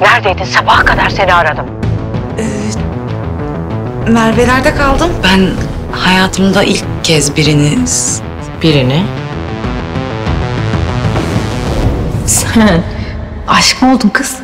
Neredeydin? Sabah kadar seni aradım. Ee, Merve'lerde kaldım. Ben hayatımda ilk kez birini... Birini. Sen aşık mı oldun kız?